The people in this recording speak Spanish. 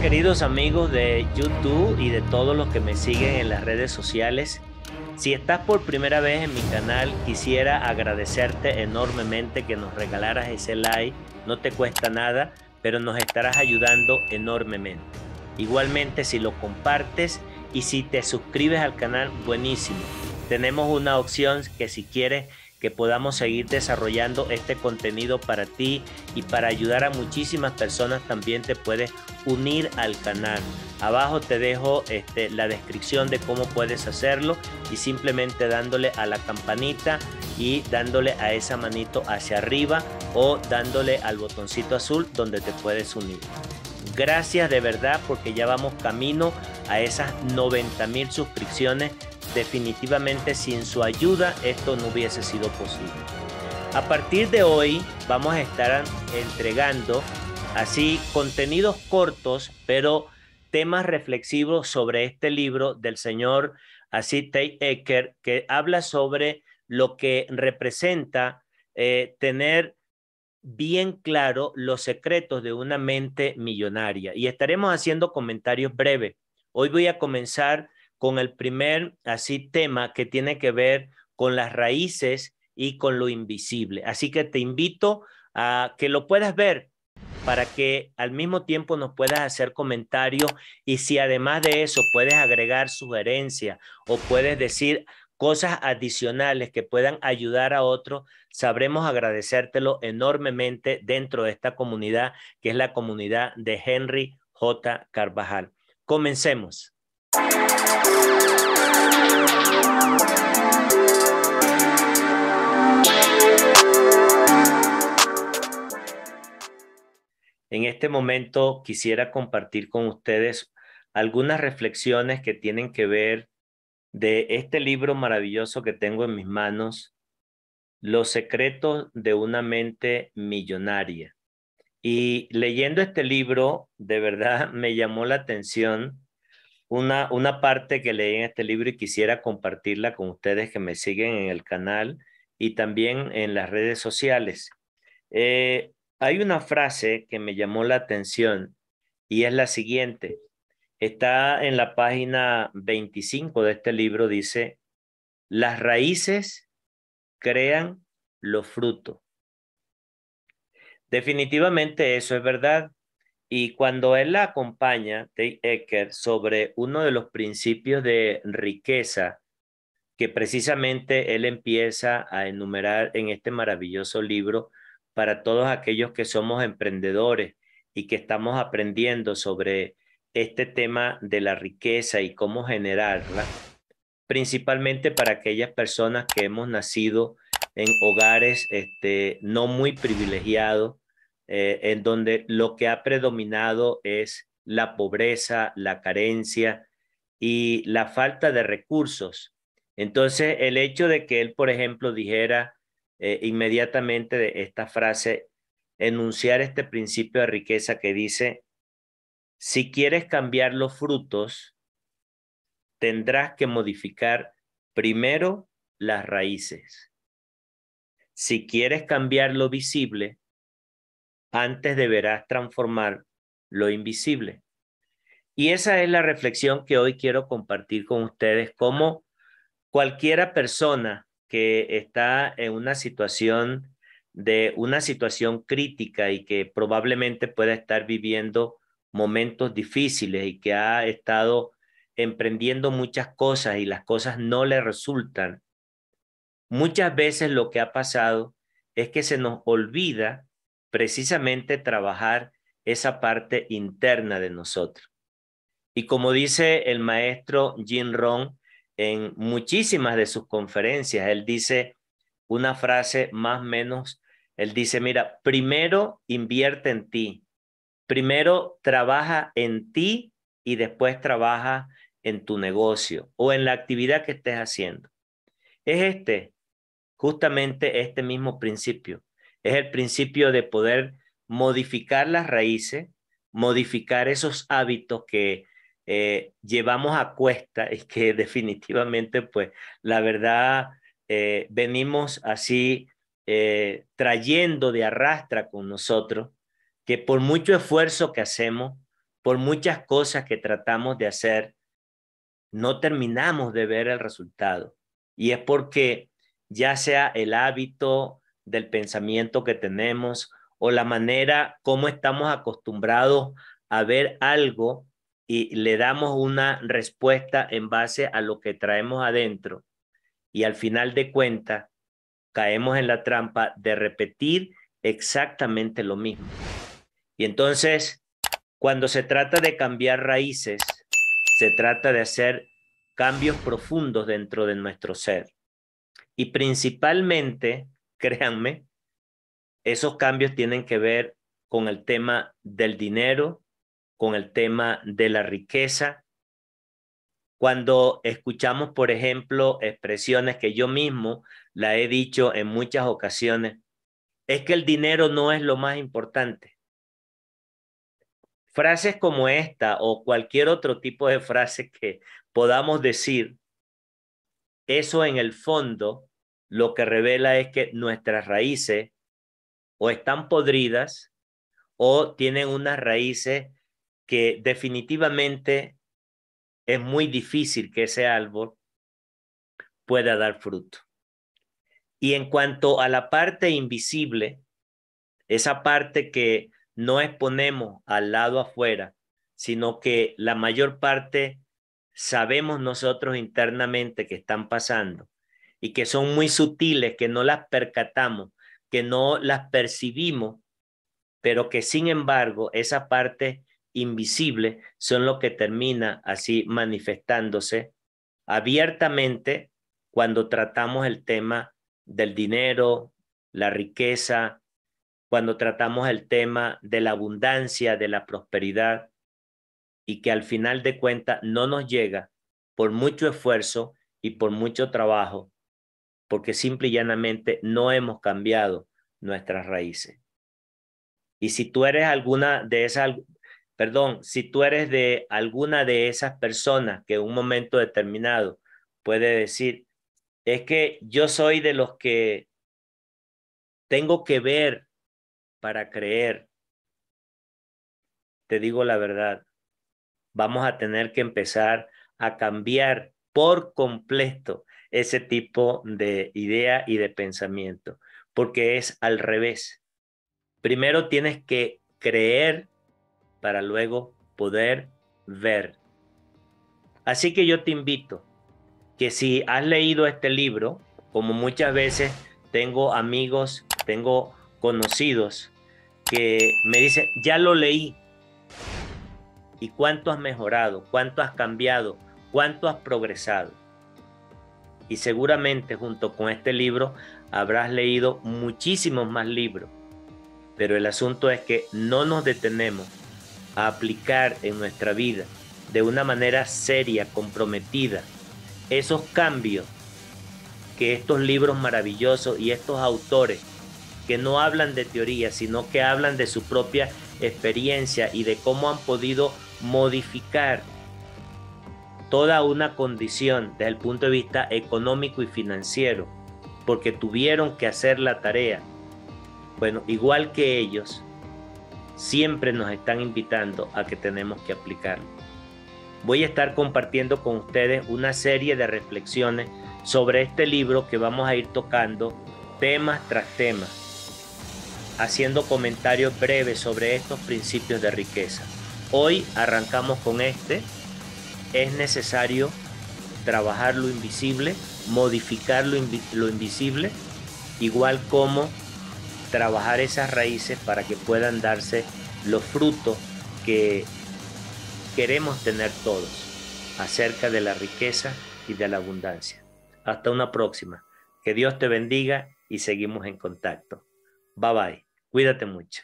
Queridos amigos de YouTube y de todos los que me siguen en las redes sociales. Si estás por primera vez en mi canal, quisiera agradecerte enormemente que nos regalaras ese like. No te cuesta nada, pero nos estarás ayudando enormemente. Igualmente si lo compartes y si te suscribes al canal, buenísimo. Tenemos una opción que si quieres que podamos seguir desarrollando este contenido para ti y para ayudar a muchísimas personas también te puedes unir al canal. Abajo te dejo este, la descripción de cómo puedes hacerlo y simplemente dándole a la campanita y dándole a esa manito hacia arriba o dándole al botoncito azul donde te puedes unir. Gracias de verdad porque ya vamos camino a esas 90 mil suscripciones definitivamente sin su ayuda esto no hubiese sido posible. A partir de hoy vamos a estar entregando así contenidos cortos, pero temas reflexivos sobre este libro del señor Asit Ecker, que habla sobre lo que representa eh, tener bien claro los secretos de una mente millonaria. Y estaremos haciendo comentarios breves. Hoy voy a comenzar con el primer así tema que tiene que ver con las raíces y con lo invisible. Así que te invito a que lo puedas ver para que al mismo tiempo nos puedas hacer comentarios y si además de eso puedes agregar sugerencias o puedes decir cosas adicionales que puedan ayudar a otros, sabremos agradecértelo enormemente dentro de esta comunidad que es la comunidad de Henry J. Carvajal. Comencemos. En este momento quisiera compartir con ustedes algunas reflexiones que tienen que ver de este libro maravilloso que tengo en mis manos, Los secretos de una mente millonaria. Y leyendo este libro, de verdad me llamó la atención una, una parte que leí en este libro y quisiera compartirla con ustedes que me siguen en el canal y también en las redes sociales. Eh, hay una frase que me llamó la atención y es la siguiente. Está en la página 25 de este libro, dice, las raíces crean los frutos. Definitivamente eso es verdad. Y cuando él la acompaña, Tate Ecker, sobre uno de los principios de riqueza que precisamente él empieza a enumerar en este maravilloso libro para todos aquellos que somos emprendedores y que estamos aprendiendo sobre este tema de la riqueza y cómo generarla, principalmente para aquellas personas que hemos nacido en hogares este, no muy privilegiados, eh, en donde lo que ha predominado es la pobreza, la carencia y la falta de recursos. Entonces, el hecho de que él, por ejemplo, dijera eh, inmediatamente de esta frase, enunciar este principio de riqueza que dice, si quieres cambiar los frutos, tendrás que modificar primero las raíces. Si quieres cambiar lo visible, antes deberás transformar lo invisible. Y esa es la reflexión que hoy quiero compartir con ustedes, como cualquiera persona que está en una situación de una situación crítica y que probablemente pueda estar viviendo momentos difíciles y que ha estado emprendiendo muchas cosas y las cosas no le resultan, muchas veces lo que ha pasado es que se nos olvida precisamente trabajar esa parte interna de nosotros. Y como dice el maestro Jim Rohn en muchísimas de sus conferencias, él dice una frase más o menos, él dice, mira, primero invierte en ti, primero trabaja en ti y después trabaja en tu negocio o en la actividad que estés haciendo. Es este, justamente este mismo principio es el principio de poder modificar las raíces, modificar esos hábitos que eh, llevamos a cuesta y que definitivamente, pues, la verdad, eh, venimos así eh, trayendo de arrastra con nosotros, que por mucho esfuerzo que hacemos, por muchas cosas que tratamos de hacer, no terminamos de ver el resultado. Y es porque ya sea el hábito del pensamiento que tenemos o la manera como estamos acostumbrados a ver algo y le damos una respuesta en base a lo que traemos adentro y al final de cuentas caemos en la trampa de repetir exactamente lo mismo. Y entonces, cuando se trata de cambiar raíces, se trata de hacer cambios profundos dentro de nuestro ser. Y principalmente, créanme, esos cambios tienen que ver con el tema del dinero, con el tema de la riqueza. Cuando escuchamos, por ejemplo, expresiones que yo mismo la he dicho en muchas ocasiones, es que el dinero no es lo más importante. Frases como esta o cualquier otro tipo de frase que podamos decir, eso en el fondo lo que revela es que nuestras raíces o están podridas o tienen unas raíces que definitivamente es muy difícil que ese árbol pueda dar fruto. Y en cuanto a la parte invisible, esa parte que no exponemos al lado afuera, sino que la mayor parte sabemos nosotros internamente que están pasando y que son muy sutiles, que no las percatamos, que no las percibimos, pero que sin embargo esa parte invisible son lo que termina así manifestándose abiertamente cuando tratamos el tema del dinero, la riqueza, cuando tratamos el tema de la abundancia, de la prosperidad, y que al final de cuentas no nos llega por mucho esfuerzo y por mucho trabajo, porque simple y llanamente no hemos cambiado nuestras raíces. Y si tú eres alguna de esas, perdón, si tú eres de alguna de esas personas que en un momento determinado puede decir, es que yo soy de los que tengo que ver para creer. Te digo la verdad, vamos a tener que empezar a cambiar por completo ese tipo de idea y de pensamiento, porque es al revés. Primero tienes que creer para luego poder ver. Así que yo te invito que si has leído este libro, como muchas veces tengo amigos, tengo conocidos que me dicen, ya lo leí. ¿Y cuánto has mejorado? ¿Cuánto has cambiado? ¿Cuánto has progresado? Y seguramente junto con este libro habrás leído muchísimos más libros. Pero el asunto es que no nos detenemos a aplicar en nuestra vida de una manera seria, comprometida, esos cambios que estos libros maravillosos y estos autores que no hablan de teoría, sino que hablan de su propia experiencia y de cómo han podido modificar toda una condición desde el punto de vista económico y financiero, porque tuvieron que hacer la tarea. Bueno, igual que ellos, siempre nos están invitando a que tenemos que aplicarlo. Voy a estar compartiendo con ustedes una serie de reflexiones sobre este libro que vamos a ir tocando temas tras temas, haciendo comentarios breves sobre estos principios de riqueza. Hoy arrancamos con este. Es necesario trabajar lo invisible, modificar lo, invisible, igual como trabajar esas raíces para que puedan darse los frutos que queremos tener todos acerca de la riqueza y de la abundancia. Hasta una próxima. Que Dios te bendiga y seguimos en contacto. Bye bye. Cuídate mucho.